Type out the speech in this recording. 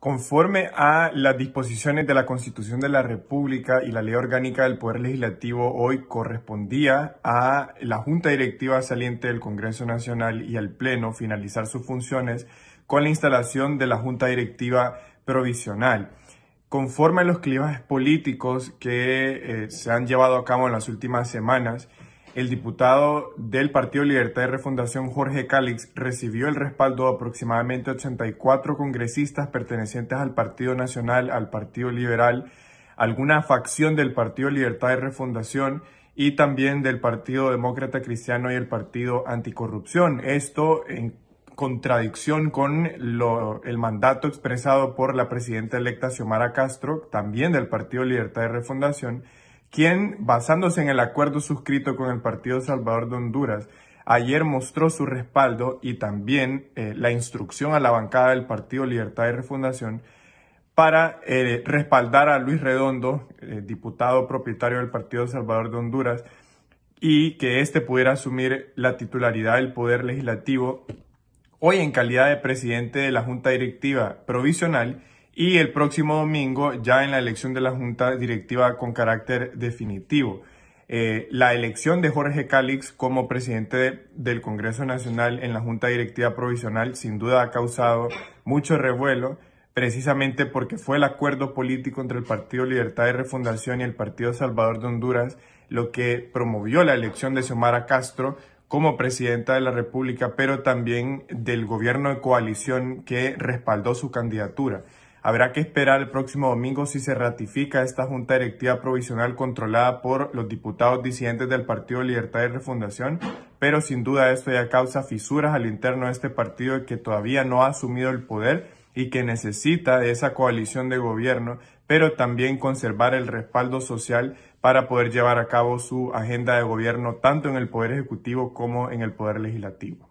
Conforme a las disposiciones de la Constitución de la República y la Ley Orgánica del Poder Legislativo, hoy correspondía a la Junta Directiva saliente del Congreso Nacional y al Pleno finalizar sus funciones con la instalación de la Junta Directiva Provisional. Conforme a los climas políticos que eh, se han llevado a cabo en las últimas semanas, el diputado del Partido Libertad y Refundación, Jorge Calix, recibió el respaldo de aproximadamente 84 congresistas pertenecientes al Partido Nacional, al Partido Liberal, alguna facción del Partido Libertad y Refundación y también del Partido Demócrata Cristiano y el Partido Anticorrupción. Esto en contradicción con el mandato expresado por la presidenta electa Xiomara Castro, también del Partido Libertad y Refundación, quien, basándose en el acuerdo suscrito con el Partido Salvador de Honduras, ayer mostró su respaldo y también eh, la instrucción a la bancada del Partido Libertad y Refundación para eh, respaldar a Luis Redondo, eh, diputado propietario del Partido Salvador de Honduras, y que éste pudiera asumir la titularidad del Poder Legislativo hoy en calidad de presidente de la Junta Directiva Provisional y el próximo domingo ya en la elección de la Junta Directiva con carácter definitivo. Eh, la elección de Jorge Calix como presidente del Congreso Nacional en la Junta Directiva Provisional sin duda ha causado mucho revuelo, precisamente porque fue el acuerdo político entre el Partido Libertad y Refundación y el Partido Salvador de Honduras lo que promovió la elección de Xiomara Castro como presidenta de la República, pero también del gobierno de coalición que respaldó su candidatura. Habrá que esperar el próximo domingo si se ratifica esta junta directiva provisional controlada por los diputados disidentes del Partido Libertad y Refundación, pero sin duda esto ya causa fisuras al interno de este partido que todavía no ha asumido el poder y que necesita de esa coalición de gobierno, pero también conservar el respaldo social para poder llevar a cabo su agenda de gobierno tanto en el Poder Ejecutivo como en el Poder Legislativo.